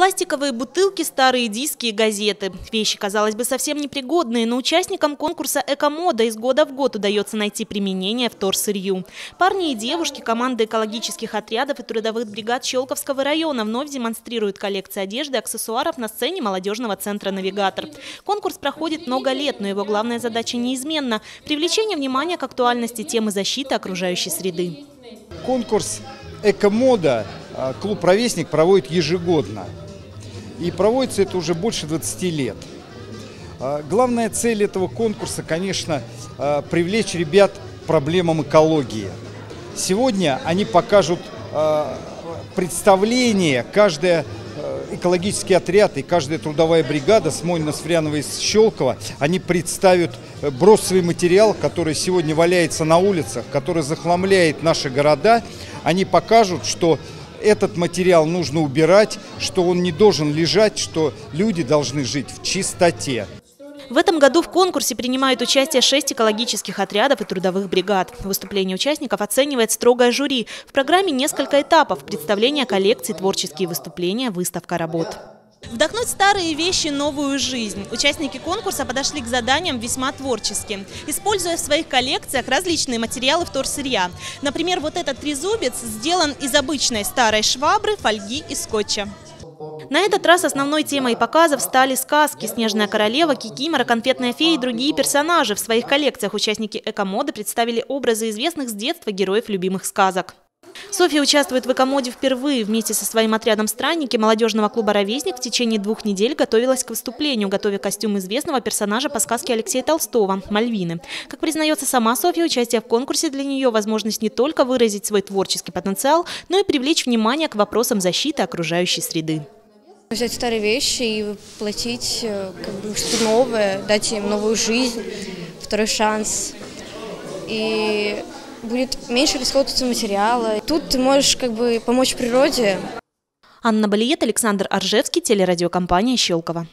Пластиковые бутылки, старые диски и газеты. Вещи, казалось бы, совсем непригодные, но участникам конкурса «Экомода» из года в год удается найти применение в торсырью. Парни и девушки команды экологических отрядов и трудовых бригад Щелковского района вновь демонстрируют коллекции одежды и аксессуаров на сцене молодежного центра «Навигатор». Конкурс проходит много лет, но его главная задача неизменна – привлечение внимания к актуальности темы защиты окружающей среды. Конкурс «Экомода» клуб «Ровесник» проводит ежегодно. И проводится это уже больше 20 лет. А, главная цель этого конкурса, конечно, а, привлечь ребят к проблемам экологии. Сегодня они покажут а, представление, каждая экологический отряд и каждая трудовая бригада с Монина, Сфрянова и Щелкова, они представят э, бросовый материал, который сегодня валяется на улицах, который захламляет наши города. Они покажут, что этот материал нужно убирать, что он не должен лежать, что люди должны жить в чистоте. В этом году в конкурсе принимают участие шесть экологических отрядов и трудовых бригад. Выступление участников оценивает строгое жюри. В программе несколько этапов – представление коллекций, творческие выступления, выставка работ. Вдохнуть старые вещи новую жизнь. Участники конкурса подошли к заданиям весьма творчески, используя в своих коллекциях различные материалы вторсырья. Например, вот этот трезубец сделан из обычной старой швабры, фольги и скотча. На этот раз основной темой показов стали сказки «Снежная королева», «Кикимора», «Конфетная фея» и другие персонажи. В своих коллекциях участники экомоды представили образы известных с детства героев любимых сказок. Софья участвует в экомоде впервые. Вместе со своим отрядом странники молодежного клуба «Ровесник» в течение двух недель готовилась к выступлению, готовя костюм известного персонажа по сказке Алексея Толстого «Мальвины». Как признается сама Софья, участие в конкурсе для нее возможность не только выразить свой творческий потенциал, но и привлечь внимание к вопросам защиты окружающей среды. Взять старые вещи и воплотить э, как бы, что-то новое, дать им новую жизнь, второй шанс. И будет меньше расходоваться материала. Тут ты можешь как бы помочь природе. Анна Балиет, Александр Аржевский, телерадиокомпания «Щелково».